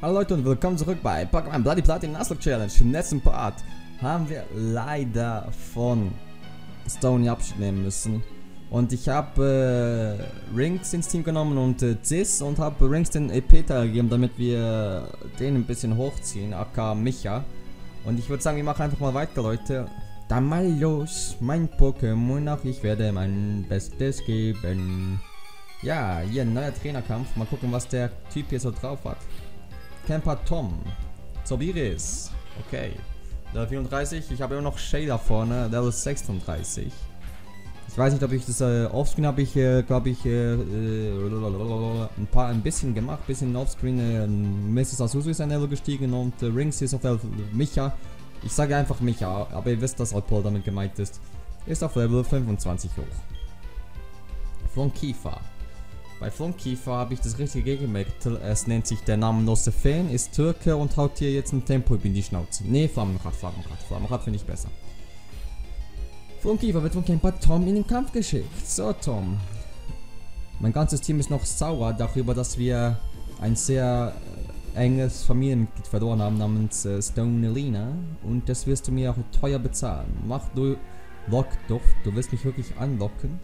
Hallo Leute und willkommen zurück bei Pokémon Bloody Platin Nuzlocke Challenge. Im letzten Part haben wir leider von Stony Abschied nehmen müssen. Und ich habe äh, Rings ins Team genommen und äh, Cis und habe Rings den EP-Teil gegeben, damit wir den ein bisschen hochziehen, aka Micha. Und ich würde sagen, wir machen einfach mal weiter, Leute. Dann mal los, mein Pokémon, auch ich werde mein Bestes geben. Ja, hier ein neuer Trainerkampf. Mal gucken, was der Typ hier so drauf hat. Camper Tom. Zobiris. Okay. Level 34. Ich habe immer noch Shader vorne. Level 36. Ich weiß nicht, ob ich das äh, offscreen habe ich, äh, glaube ich, äh, äh, ein paar, ein bisschen gemacht, bisschen offscreen. Äh, Mrs. Asuzu ist ein Level gestiegen und äh, Rings ist auf Level Micha. Ich sage einfach Micha, aber ihr wisst, dass Alpol damit gemeint ist. Ist auf Level 25 hoch. Von Kiefer. Bei Flunkiefer habe ich das richtige gemerkt. Es nennt sich der namenlose Fan, ist Türke und haut hier jetzt ein Tempo in die Schnauze. Nee, Flammenrad, Flammenrad. Flammenrad finde ich besser. Flunkiefer wird von Camper Tom in den Kampf geschickt. So, Tom. Mein ganzes Team ist noch sauer darüber, dass wir ein sehr äh, enges Familienmitglied verloren haben namens äh, Stone Elena. Und das wirst du mir auch teuer bezahlen. Mach du Lockduft, du willst mich wirklich anlocken.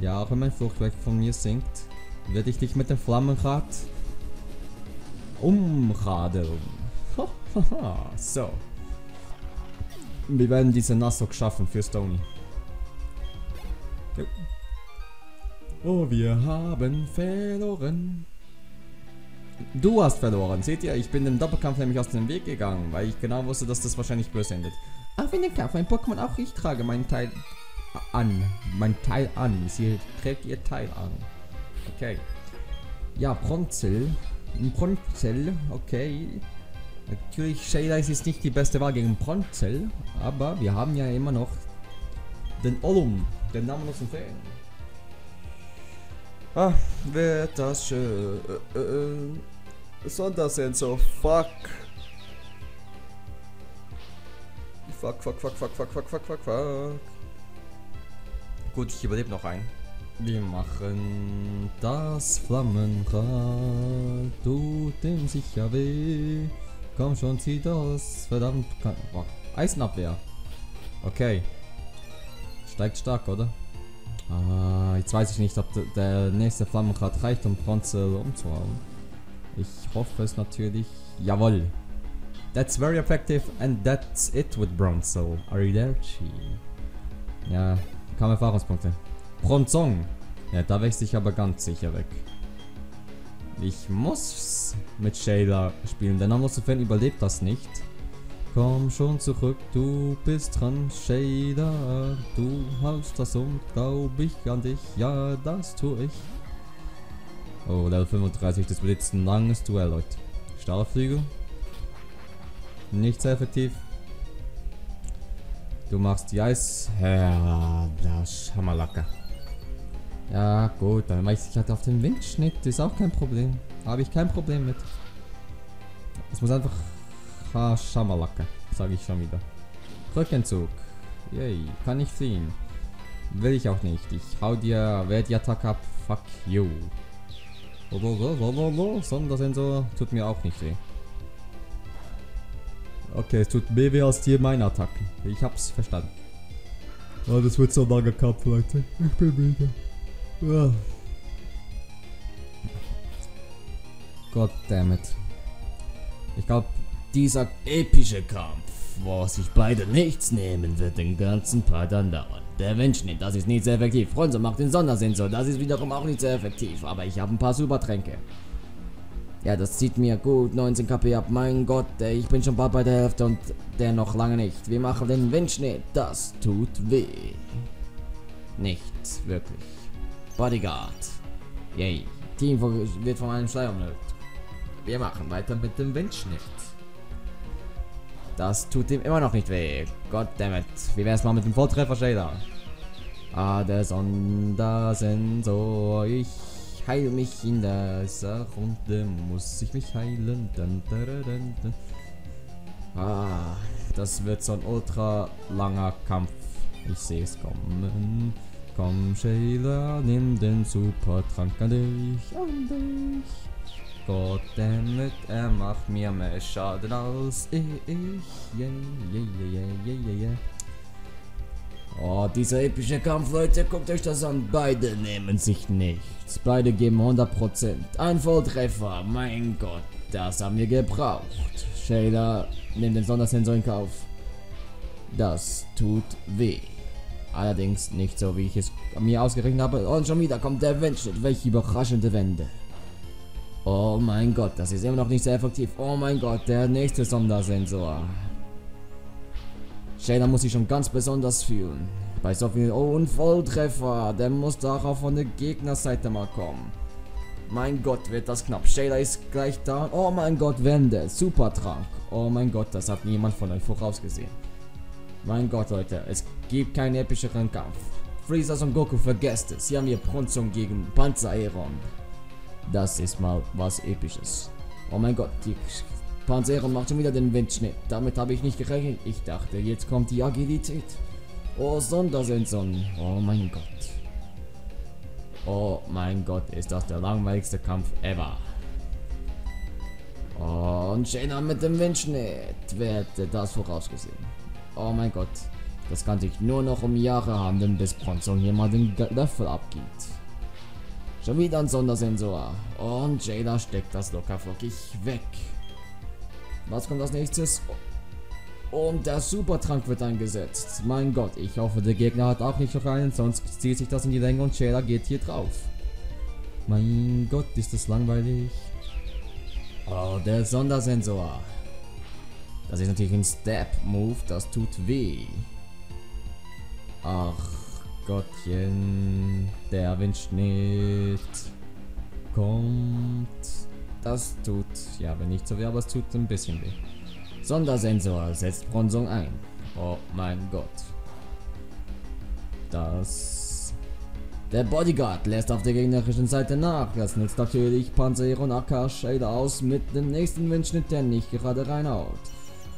Ja, auch wenn mein Fluchtwerk von mir sinkt, werde ich dich mit dem Flammenrad umradeln. so. Wir werden diese Nassok schaffen für Stony. Oh, wir haben verloren. Du hast verloren. Seht ihr, ich bin dem Doppelkampf nämlich aus dem Weg gegangen, weil ich genau wusste, dass das wahrscheinlich böse endet. Auch wenn der Kampf ein Pokémon auch ich trage meinen Teil an. Mein Teil an. Sie trägt ihr Teil an. Okay. Ja, Bronzel. Bronzel, okay. Natürlich, Shayla ist jetzt nicht die beste Wahl gegen Bronzel, aber wir haben ja immer noch den Olum, den namenlosen Fan. Ah, wird das schön. Äh, äh, Sondersensor, fuck. Fuck, fuck, fuck, fuck, fuck, fuck, fuck, fuck, fuck. Gut, ich überlebe noch ein. Wir machen das Flammenrad, tut dem sicher weh. Komm schon, zieh das, verdammt. Boah. Eisenabwehr. Okay. Steigt stark, oder? Ah, jetzt weiß ich nicht, ob der nächste Flammenrad reicht, um Bronze umzuhauen. Ich hoffe es natürlich. Jawohl. That's very effective and that's it with Bronze. Arrivederci. Ja, Kaum Erfahrungspunkte. Bronzong. Ja, da wechsle ich aber ganz sicher weg. Ich muss mit Shayla spielen. Der namenlose Fan überlebt das nicht. Komm schon zurück, du bist dran, Shayla. Du haust das um, glaub ich an dich. Ja, das tue ich. Oh, Level 35, das wird jetzt ein langes Duell, Leute. Stahlflügel. Nicht sehr effektiv. Du machst die Eis... Ja, das Hammerlacke. Ja, gut, dann weiß ich halt auf den Windschnitt. Ist auch kein Problem. Habe ich kein Problem mit. Es muss einfach... Ha, Schammerlacke. Sage ich schon wieder. Rückentzug. Yay, kann ich fliehen. Will ich auch nicht. Ich hau dir... Wer die Attacke ab? Fuck you. Sondersensor tut mir auch nicht weh. Okay, es tut mehr weh als dir meine Attacken. Ich hab's verstanden. Oh, das wird so ein langer Kampf, Leute. Ich bin müde. Ja. Goddammit. Ich glaube, dieser epische Kampf, wo sich beide nichts nehmen, wird den ganzen Part andauern. Der Windschnitt, das ist nicht sehr effektiv. Fronzo macht den Sondersensor, das ist wiederum auch nicht sehr effektiv. Aber ich habe ein paar Supertränke. Ja, das zieht mir gut 19 KP ab. Mein Gott, ey, ich bin schon bald bei der Hälfte und der noch lange nicht. Wir machen den Windschnitt. Das tut weh. Nicht wirklich. Bodyguard. Yay. Team wird von einem Schleier umhüllt. Wir machen weiter mit dem Windschnitt. Das tut ihm immer noch nicht weh. Goddammit. Wie wär's mal mit dem Volltreffer, Shader? Ah, der Sondersensor. Ich heil mich in dieser Runde, muss ich mich heilen. Dun, dun, dun, ah, das wird so ein ultra langer Kampf. Ich sehe es kommen. Komm, Shayla, nimm den Supertrank an dich, an dich. Gott er macht mir mehr Schaden als ich. Yeah, yeah, yeah, yeah, yeah, yeah. Oh, dieser epische Kampf, Leute, guckt euch das an. Beide nehmen sich nichts. Beide geben 100%. Ein Volltreffer, mein Gott, das haben wir gebraucht. Shader nimmt den Sondersensor in Kauf. Das tut weh. Allerdings nicht so, wie ich es mir ausgerechnet habe. Und schon wieder kommt der Windschnitt. Welche überraschende Wende. Oh mein Gott, das ist immer noch nicht sehr effektiv. Oh mein Gott, der nächste Sondersensor. Shader muss sich schon ganz besonders fühlen. Bei so vielen... Oh, ein Volltreffer. Der muss darauf von der Gegnerseite mal kommen. Mein Gott, wird das knapp. Shader ist gleich da. Oh mein Gott, Wende. Supertrank. Oh mein Gott, das hat niemand von euch vorausgesehen. Mein Gott, Leute, es gibt keinen epischeren Kampf. Freezer und Goku, vergesst es. Sie haben hier Bronzong gegen Panzer-Aeron. Das ist mal was episches. Oh mein Gott, die Panzeron macht schon wieder den Windschnitt. Damit habe ich nicht gerechnet. Ich dachte, jetzt kommt die Agilität. Oh, Sondersensoren. Oh mein Gott. Oh mein Gott, ist das der langweiligste Kampf ever. Und Shayna mit dem Windschnitt. Wer hätte das vorausgesehen? Oh mein Gott. Das kann sich nur noch um Jahre handeln, bis Bronson hier mal den Löffel abgibt. Schon wieder ein Sondersensor. Und Jada steckt das locker flockig weg. Was kommt als nächstes? Und der Supertrank wird eingesetzt. Mein Gott, ich hoffe der Gegner hat auch nicht noch einen, sonst zieht sich das in die Länge und Jada geht hier drauf. Mein Gott, ist das langweilig. Oh, der Sondersensor. Das ist natürlich ein Step-Move, das tut weh. Ach Gottchen, der Windschnitt kommt. Das tut, ja, wenn nicht so weh, aber es tut ein bisschen weh. Sondersensor setzt Bronzung ein. Oh mein Gott. Das... Der Bodyguard lässt auf der gegnerischen Seite nach. Das nützt natürlich Panzer und AK Shader aus mit dem nächsten Windschnitt, der nicht gerade reinhaut.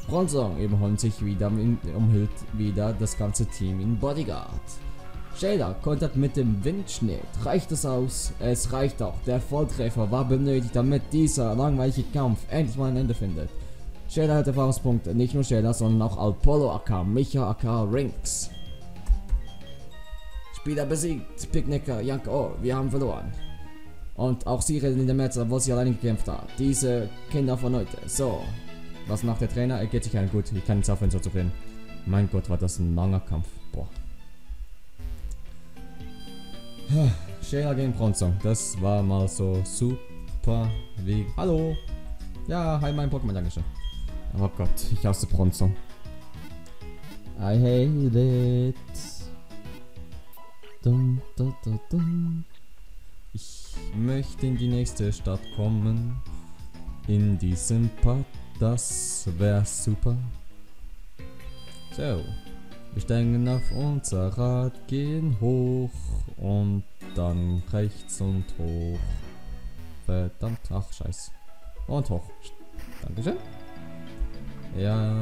Bronzong überholt sich wieder, umhüllt wieder das ganze Team in Bodyguard. Shader kontert mit dem Windschnitt. Reicht es aus? Es reicht auch. Der Volltreffer war benötigt, damit dieser langweilige Kampf endlich mal ein Ende findet. Shader hat Erfahrungspunkte. Nicht nur Shader, sondern auch Apollo AK, Micha AK, Rinks. Spieler besiegt. Picknicker, Jank, oh, wir haben verloren. Und auch sie reden in der Metzer, wo sie alleine gekämpft hat. Diese Kinder von heute. So. Was macht der Trainer? Er geht sich ein gut. Ich kann jetzt aufhören so zu reden. Mein Gott, war das ein langer Kampf. Boah. Shayla gegen Bronzong. Das war mal so super wie. Hallo! Ja, hi mein Pokémon, Dankeschön. Oh Gott, ich hasse Bronzong. I hate it. Dun, dun, dun, dun. Ich möchte in die nächste Stadt kommen. In diesem Part, das wäre super. So, wir steigen auf unser Rad, gehen hoch und dann rechts und hoch. Verdammt, ach scheiß. Und hoch. Dankeschön. Ja,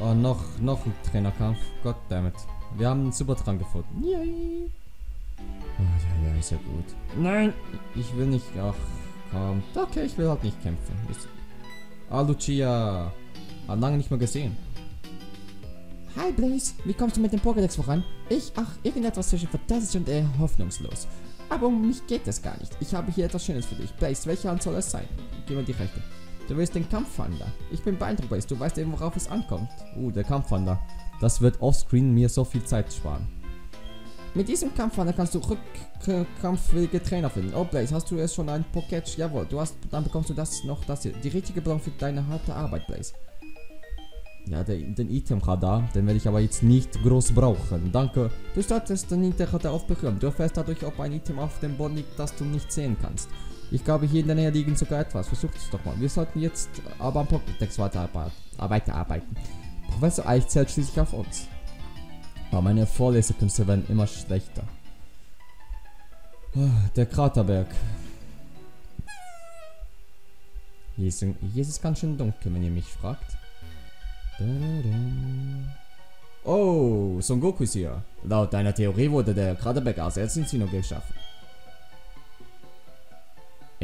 oh, noch, noch ein Trainerkampf. Goddammit. Wir haben einen Supertrank gefunden. Yay. Oh, ja, ja, ist ja gut. Nein, ich will nicht. Ach, komm. Okay, ich will halt nicht kämpfen. Ah, Lucia. Hat lange nicht mehr gesehen. Hi Blaze, wie kommst du mit dem Pokédex voran? Ich, ach, irgendetwas zwischen fantastisch und äh, hoffnungslos. Aber um mich geht es gar nicht. Ich habe hier etwas Schönes für dich. Blaze, welche Hand soll es sein? Gib mir die rechte. Du willst den Kampfwander. Ich bin beeindruckt, Blaze. Du weißt eben, worauf es ankommt. Uh, der Kampfwander. Das wird offscreen mir so viel Zeit sparen. Mit diesem Kampfwander kannst du rückkampfwillige Trainer finden. Oh Blaze, hast du es schon ein Pokédex? Jawohl, du hast, dann bekommst du das noch, das hier. Die richtige Belohnung für deine harte Arbeit, Blaze. Ja, den, den Item-Radar, den werde ich aber jetzt nicht groß brauchen. Danke. Du solltest den Item-Radar aufbekommen. Du erfährst dadurch, ob ein Item auf dem Boden liegt, das du nicht sehen kannst. Ich glaube, hier in der Nähe liegen sogar etwas. Versucht es doch mal. Wir sollten jetzt aber am Pokédex weiterarbeiten. Professor Eich zählt schließlich auf uns. Aber meine Vorlesekünste werden immer schlechter. Der Kraterberg. Hier ist es ganz schön dunkel, wenn ihr mich fragt. Oh, Son Goku ist hier. Laut deiner Theorie wurde der Kraterberg als Erzinzino geschaffen.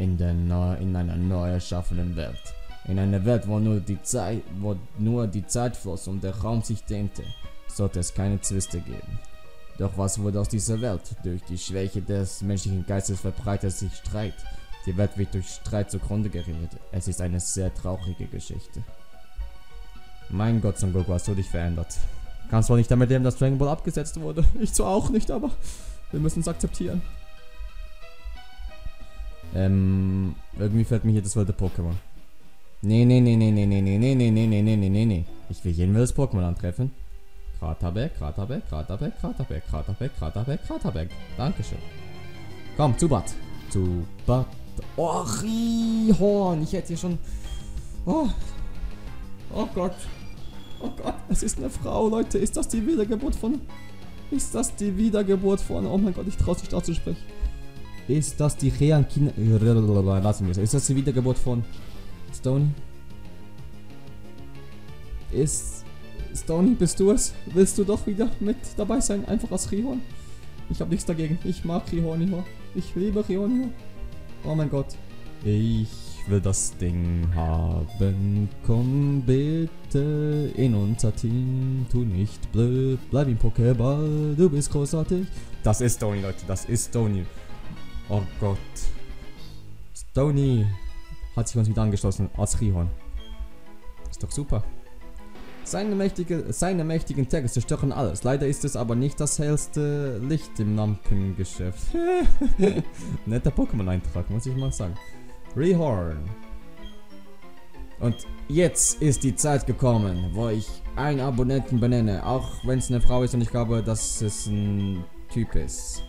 in, der neu, in einer neu erschaffenen Welt. In einer Welt, wo nur die Zeit, wo nur die Zeit floss und der Raum sich dehnte, sollte es keine Zwiste geben. Doch was wurde aus dieser Welt? Durch die Schwäche des menschlichen Geistes verbreitet sich Streit. Die Welt wird durch Streit zugrunde gerichtet. Es ist eine sehr traurige Geschichte. Mein Gott, Son Goku, hast du dich verändert. Kannst wohl nicht damit leben, dass Dragon Ball abgesetzt wurde. Ich zwar auch nicht, aber wir müssen es akzeptieren. Ähm, irgendwie fällt mir hier das wilde Pokémon. Nee, nee, nee, nee, nee, nee, nee, nee, nee, nee, nee, nee, nee, nee, nee. Ich will jeden wildes Pokémon antreffen. Kraterberg, Kraterberg, Kraterberg, Kraterberg, Kraterberg, Kraterberg, Kraterberg. Dankeschön. Komm, Zubat. Zubat. Oh, Rihorn. Ich hätte hier schon... Oh. Oh Gott. Oh Gott, es ist eine Frau, Leute. Ist das die Wiedergeburt von... Ist das die Wiedergeburt von... Oh mein Gott, ich traue nicht auszusprechen. Ist das die Reankin... Lassen wir es. Ist das die Wiedergeburt von... Stony? Ist... Stony, bist du es? Willst du doch wieder mit dabei sein? Einfach als Rihorn? Ich habe nichts dagegen. Ich mag Rihorn. Ich liebe Rihorn. Oh mein Gott. Ich will das Ding haben. Komm bitte in unser Team. Tu nicht blöd. Bleib im Pokéball. Du bist großartig. Das ist Stony, Leute. Das ist Stony. Oh Gott. Stony hat sich uns wieder angeschlossen als Rihorn. Ist doch super. Seine, mächtige, seine mächtigen Tags zerstören alles. Leider ist es aber nicht das hellste Licht im Lampengeschäft. Netter Pokémon-Eintrag, muss ich mal sagen. Rehorn. Und jetzt ist die Zeit gekommen, wo ich einen Abonnenten benenne. Auch wenn es eine Frau ist und ich glaube, dass es ein Typ ist.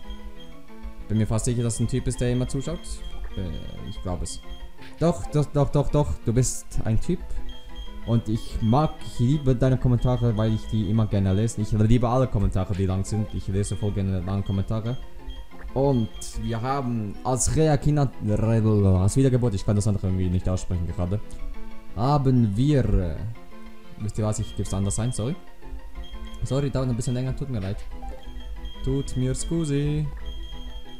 Bin mir fast sicher, dass es ein Typ ist, der immer zuschaut. Äh, ich glaube es. Doch, doch, doch, doch, doch. Du bist ein Typ. Und ich mag, ich liebe deine Kommentare, weil ich die immer gerne lese. Ich liebe alle Kommentare, die lang sind. Ich lese voll gerne lange Kommentare. Und wir haben als Reakina, als Wiedergeburt, ich kann das andere irgendwie nicht aussprechen gerade, haben wir, wisst ihr was, ich gebe es anders ein, sorry. Sorry, dauert ein bisschen länger, tut mir leid. Tut mir scusi.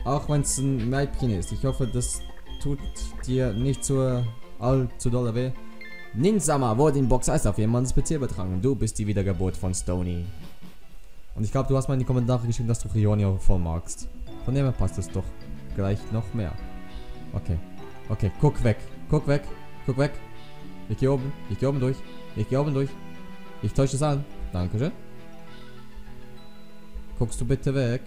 Auch wenn es ein Mädchen ist. Ich hoffe, das tut dir nicht so allzu doll weh. Ninsama wurde in Box Eis auf jemandes PC übertragen. Du bist die Wiedergeburt von Stony. Und ich glaube, du hast mal in die Kommentare geschrieben, dass du Rionio voll magst. Von dem her passt es doch gleich noch mehr. Okay. Okay, guck weg. Guck weg. Guck weg. Ich gehe oben. Ich gehe oben durch. Ich gehe oben durch. Ich täusche es an. Dankeschön. Guckst du bitte weg.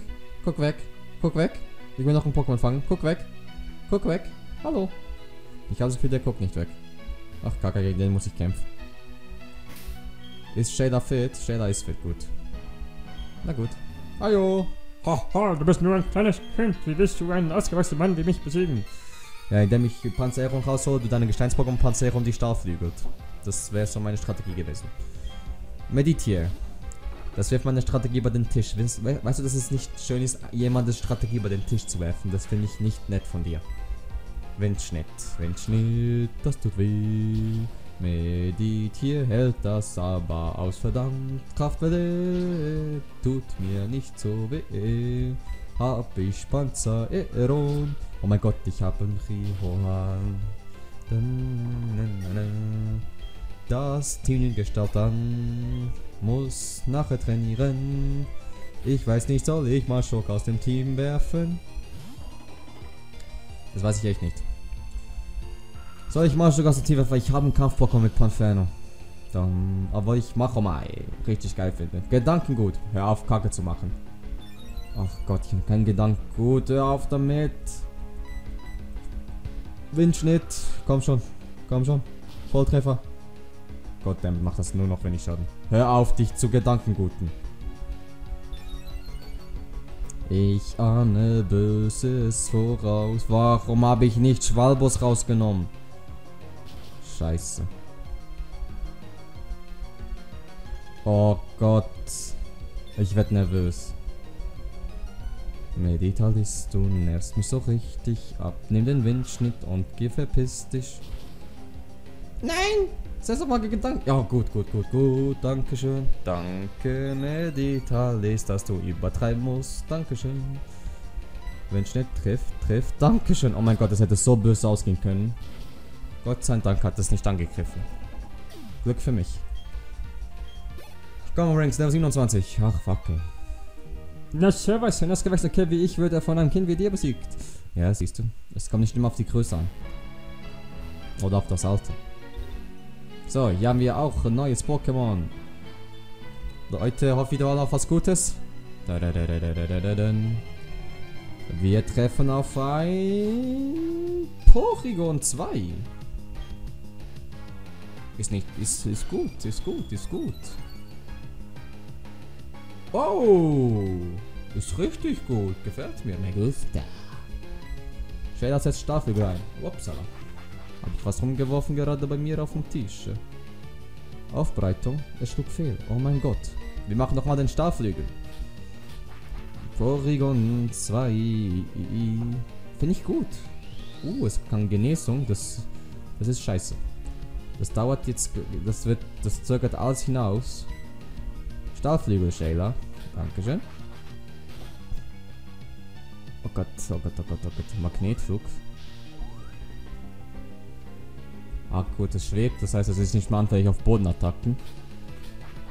Guck weg. Guck weg. Ich will noch ein Pokémon fangen. Guck weg. Guck weg. Hallo. Ich habe das Gefühl, der guckt nicht weg. Ach, kacke, gegen den muss ich kämpfen. Ist Shader fit? Shader ist fit, gut. Na gut. Hallo. Haha, du bist nur ein kleines Kind. Wie willst du einen ausgewachsenen Mann wie mich besiegen? Ja, indem ich Panzerung raushole, du deine Gesteinspokémon Panzerung die Starflügelt. Das wäre so meine Strategie gewesen. Meditier. Das wirft meine Strategie über den Tisch. Weißt, weißt du, dass es nicht schön ist, jemandes Strategie über den Tisch zu werfen? Das finde ich nicht nett von dir. Windschnitt, Windschnitt, das tut weh. Meditier hält das aber aus, verdammt. Kraftwelle tut mir nicht so weh. Hab ich Panzerung. Oh mein Gott, ich hab ein Rihorn. Das Team Gestalt an. Muss nachher trainieren. Ich weiß nicht, soll ich mal Schock aus dem Team werfen? Das weiß ich echt nicht. Soll ich aus dem Team werfen? Weil ich habe einen Kampf-Pokémon mit Panferno. Dann, aber ich mache mal richtig geil finde. Gedankengut. Hör auf, Kacke zu machen. Ach Gott, ich habe keinen Gedankengut. Hör auf damit. Windschnitt. Komm schon. Komm schon. Volltreffer. Gottverdammt, macht das nur noch, wenn ich Schaden. Hör auf, dich zu Gedankenguten. Ich ahne Böses voraus. Warum habe ich nicht Schwalbus rausgenommen? Scheiße. Oh Gott. Ich werd nervös. Meditalist, du nervst mich so richtig ab. Nimm den Windschnitt und geh verpiss dich. Nein! Sei doch mal Gedanken. Ja, gut, gut, gut, gut. Dankeschön. Danke, Meditalist, dass du übertreiben musst. Dankeschön. Wenn Schnitt trifft, trifft. Dankeschön. Oh mein Gott, das hätte so böse ausgehen können. Gott sei Dank hat es nicht angegriffen. Glück für mich. Gamma Ranks, Level 27. Ach, fuck. Okay. Na, Sir, weiß wenn das gewachsene Kerl wie ich wird er von einem Kind wie dir besiegt. Ja, siehst du. Es kommt nicht immer auf die Größe an. Oder auf das Alte. So, hier haben wir auch ein neues Pokémon. Leute, hoffe ich da auf was Gutes. Wir treffen auf ein Porygon 2. Ist nicht, ist, ist gut, ist gut, ist gut. Oh, ist richtig gut, gefällt mir. Me gusta. Stell das jetzt Staffel rein. Upsala. Hab ich was rumgeworfen gerade bei mir auf dem Tisch. Aufbreitung, es schlug fehl. Oh mein Gott. Wir machen nochmal den Stahlflügel. Porygon 2. Finde ich gut. Uh, es kann Genesung. Das, das ist scheiße. Das dauert jetzt. Das wird. Das zögert alles hinaus. Stahlflügel, Shayla. Dankeschön. Oh Gott, oh Gott, oh Gott, oh Gott. Magnetflug. Ah gut, es schwebt, das heißt, es ist nicht mal anfällig auf Bodenattacken.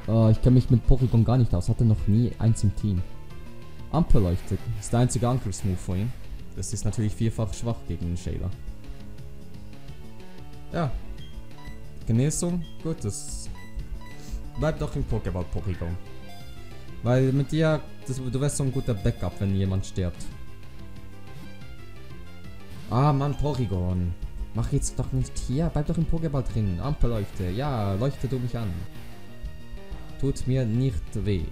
Äh, ich kenne mich mit Porygon gar nicht aus, hatte noch nie eins im Team. Ampelleuchte ist der einzige Angriffsmove von ihm. Das ist natürlich vierfach schwach gegen den Shayla. Ja. Genesung, gut, das bleibt doch im Pokéball Porygon. Weil mit dir, das, du wärst so ein guter Backup, wenn jemand stirbt. Ah, Mann, Porygon. Mach jetzt doch nicht hier, bleib doch im Pokéball drin. Ampelleuchte, ja, leuchte du mich an. Tut mir nicht weh,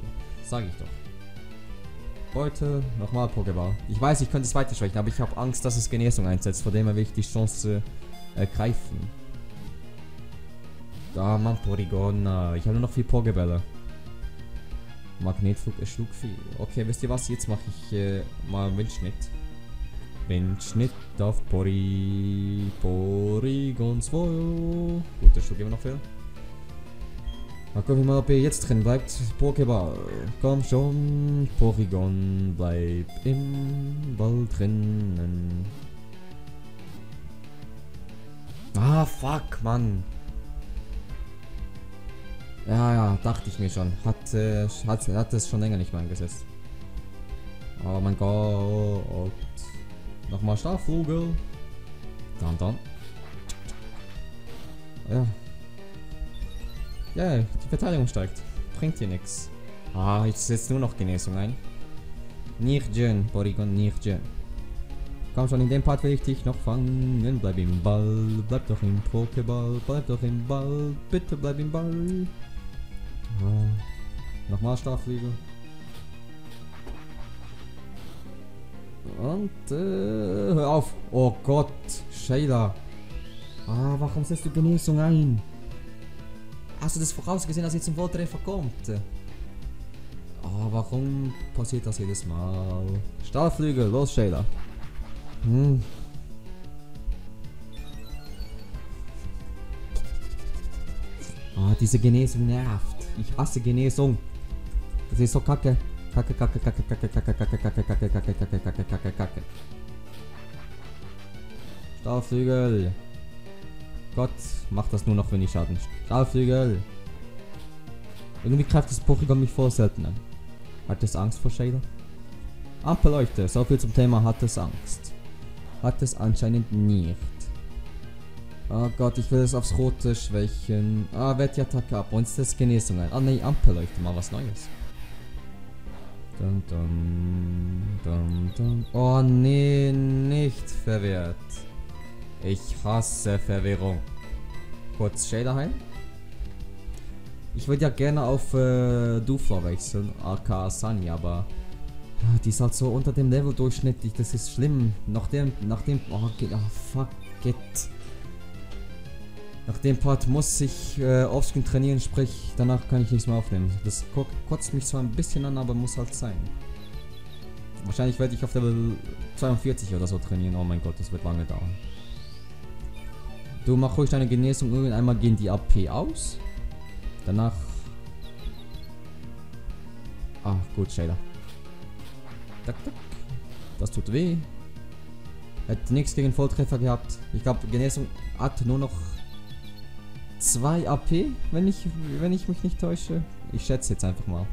sag ich doch. Heute nochmal Pokéball. Ich weiß, ich könnte es weiter schwächen, aber ich habe Angst, dass es Genesung einsetzt, vor dem will ich die Chance ergreifen. Da, Mann, Porygon, äh, ich habe nur noch vier Pokébälle. Magnetflug, schlug viel. Okay, wisst ihr was? Jetzt mache ich äh, mal Windschnitt. Windschnitt auf Pori... Porygon 2. Gut, der schlug immer noch viel. Mal gucken, ob er jetzt drin bleibt. Pokéball. Komm schon. Porygon, bleib im Ball drinnen. Ah, fuck, Mann. Ja, ja, dachte ich mir schon. Hat, äh, hat, hat es schon länger nicht mehr eingesetzt. Oh mein Gott. Nochmal Starflugel. Dann, dann. Ja. Ja, die Verteidigung steigt. Bringt hier nichts. Ah, jetzt setzt nur noch Genesung ein. Nicht Jen, Porygon, nicht Jen. Komm schon, in dem Part will ich dich noch fangen. Bleib im Ball, bleib doch im Pokéball, bleib doch im Ball, bitte bleib im Ball. Nochmal Starflügel. Und, äh, hör auf. Oh Gott, Shayla. Ah, warum setzt du Genesung ein? Hast du das vorausgesehen, dass jetzt ein Volltreffer kommt? Ah, warum passiert das jedes Mal? Stahlflügel, los Shayla. Hm. Ah, diese Genesung nervt. Ich hasse Genesung. Das ist so kacke. Kacke, kacke, kacke, kacke, kacke, kacke, kacke, kacke, kacke, kacke, kacke, kacke, kacke. Stahlflügel. Gott, macht das nur noch, wenn ich Schaden. Stahlflügel. Irgendwie greift das Pokémon mich vor selten an. Hat es Angst vor Shader? Ampelleuchte, so viel zum Thema hat es Angst. Hat es anscheinend nicht. Oh Gott, ich will es aufs Rote schwächen. Ah, wett die Attacke ab. Und ist das Genesung ein. Ah ne, Ampelleuchte, mal was Neues. Dum, dum, dum, dum. Oh nee, nicht verwirrt. Ich hasse Verwirrung. Kurz Shader heim. Ich würde ja gerne auf äh, Dufla wechseln, aka Sunny, aber ah, die ist halt so unter dem Level durchschnittlich, das ist schlimm. Nachdem, nachdem, oh, geht, oh fuck it. Nach dem Part muss ich äh, offscreen trainieren, sprich, danach kann ich nichts mehr aufnehmen. Das ko- kotzt mich zwar ein bisschen an, aber muss halt sein. Wahrscheinlich werde ich auf Level 42 oder so trainieren. Oh mein Gott, das wird lange dauern. Du mach ruhig deine Genesung. Irgendwann gehen die AP aus. Danach. Ah, gut, Shader. Tak, tak. Das tut weh. Hätte nichts gegen Volltreffer gehabt. Ich glaube, Genesung hat nur noch 2 AP, wenn ich, wenn ich mich nicht täusche. Ich schätze jetzt einfach mal.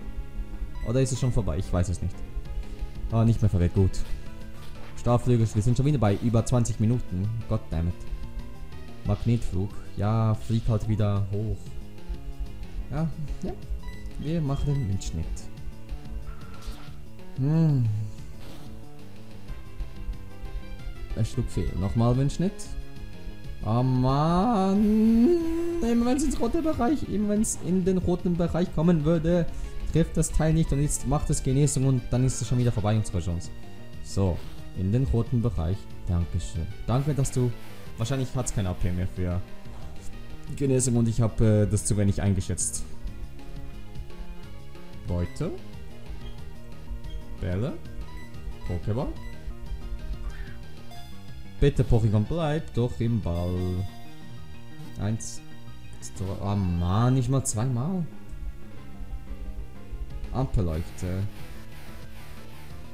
Oder ist es schon vorbei? Ich weiß es nicht. Ah, nicht mehr verwehrt. Gut. Starflügel, wir sind schon wieder bei über 20 Minuten. Goddammit. Magnetflug. Ja, flieg halt wieder hoch. Ja, ja. Wir machen den Windschnitt. Hm. Ein Stück fehl. Nochmal Windschnitt. Oh Mann. Immer wenn es ins rote Bereich, immer wenn es in den roten Bereich kommen würde, trifft das Teil nicht und jetzt macht es Genesung und dann ist es schon wieder vorbei unsere Chance. So, in den roten Bereich. Dankeschön. Danke, dass du... Wahrscheinlich hat es kein AP mehr für Genesung und ich habe äh, das zu wenig eingeschätzt. Beute. Bälle. Pokéball. Bitte, Porygon, bleib doch im Ball. Eins. Zwei. Oh Mann, nicht mal zweimal. Ampelleuchte.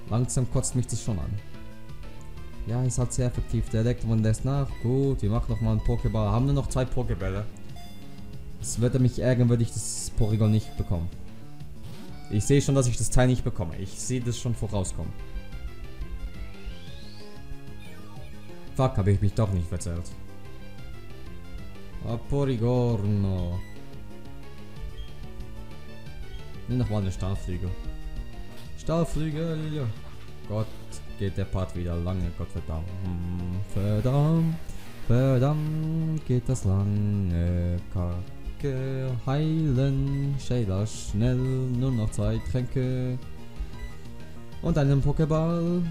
Langsam kotzt mich das schon an. Ja, ist halt sehr effektiv. Der Elektron lässt nach. Gut, wir machen nochmal einen Pokéball. Haben nur noch zwei Pokébälle. Es würde mich ärgern, würde ich das Porygon nicht bekommen. Ich sehe schon, dass ich das Teil nicht bekomme. Ich sehe das schon vorauskommen. Fuck, habe ich mich doch nicht verzählt. Ah, Porigorno. Nimm nochmal eine Stahlflügel. Stahlflügel. Gott, geht der Part wieder lange. Gott verdammt. Verdammt. Verdammt geht das lange. Kacke heilen. Shayla schnell. Nur noch zwei Tränke. Und einen Pokéball.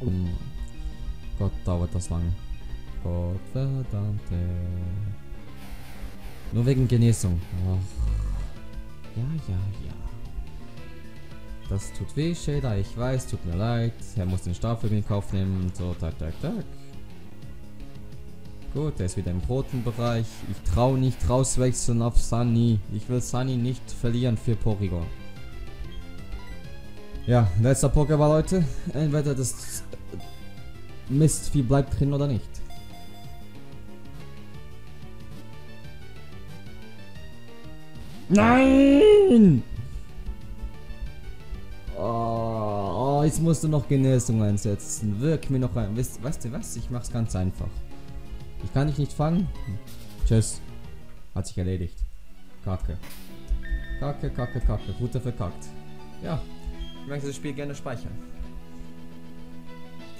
Hm. Gott, dauert das lang. Gott verdammte. Nur wegen Genesung. Ach. Ja, ja, ja. Das tut weh, Shader. Ich weiß, tut mir leid. Er muss den Staffel in Kauf nehmen. So, tak, tak, tak. Gut, er ist wieder im roten Bereich. Ich traue nicht rauswechseln auf Sunny. Ich will Sunny nicht verlieren für Porygon. Ja, letzter Pokéball, Leute. Entweder das Mistvieh bleibt drin oder nicht. Nein! Oh, oh, jetzt musst du noch Genesung einsetzen. Wirk mir noch ein. Weißt, weißt du was? Ich mach's ganz einfach. Ich kann dich nicht fangen. Tschüss. Hat sich erledigt. Kacke. Kacke, kacke, kacke. Guter verkackt. Ja. Ich möchte das Spiel gerne speichern.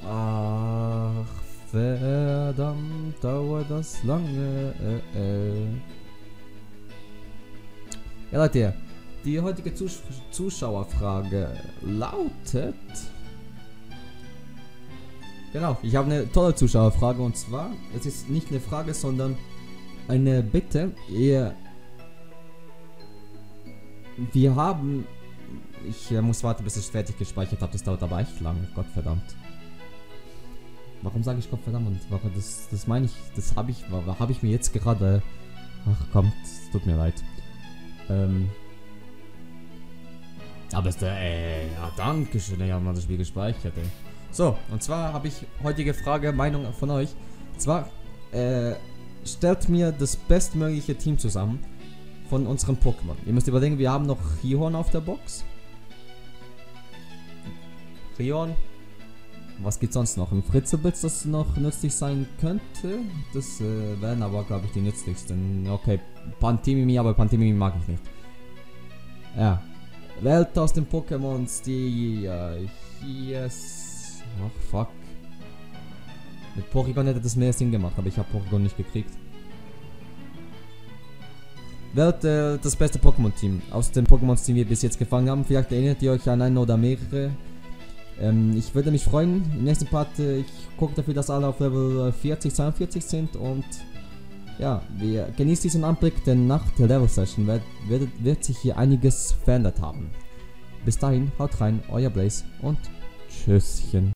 Ach, verdammt, dauert das lange. Äh, äh. Ja, Leute, die heutige Zus Zuschauerfrage lautet. Genau, ich habe eine tolle Zuschauerfrage und zwar, es ist nicht eine Frage, sondern eine Bitte. Ihr, wir haben, ich äh, muss warten, bis ich fertig gespeichert habe. Das dauert aber echt lange. Gottverdammt. Warum sage ich Gottverdammt? Und warum das, das meine ich, das habe ich, habe ich mir jetzt gerade. Ach komm, tut mir leid. Ähm. Aber ist der, äh, ja, danke schön, ja, man das Spiel gespeichert, ey. So, und zwar habe ich heutige Frage, Meinung von euch. Und zwar, äh, stellt mir das bestmögliche Team zusammen von unseren Pokémon. Ihr müsst überlegen, wir haben noch Rihorn auf der Box. Rihorn. Was gibt's sonst noch? Ein Fritzebitz, das noch nützlich sein könnte. Das äh, wären aber, glaube ich, die nützlichsten. Okay, Pantimimi, aber Pantimimi mag ich nicht. Ja. Welt aus den Pokémons, die äh, hier... Ach, fuck. Mit Porygon hätte das mehr Sinn gemacht, aber ich habe Porygon nicht gekriegt. Wählt äh, das beste Pokémon-Team aus den Pokémons, die wir bis jetzt gefangen haben. Vielleicht erinnert ihr euch an einen oder mehrere. Ähm, ich würde mich freuen. Im nächsten Part, äh, ich gucke dafür, dass alle auf Level äh, 40, 42 sind und ja, wir genießt diesen Anblick, denn nach der Level Session wird, wird, wird sich hier einiges verändert haben. Bis dahin, haut rein, euer Blaze und Tschüsschen.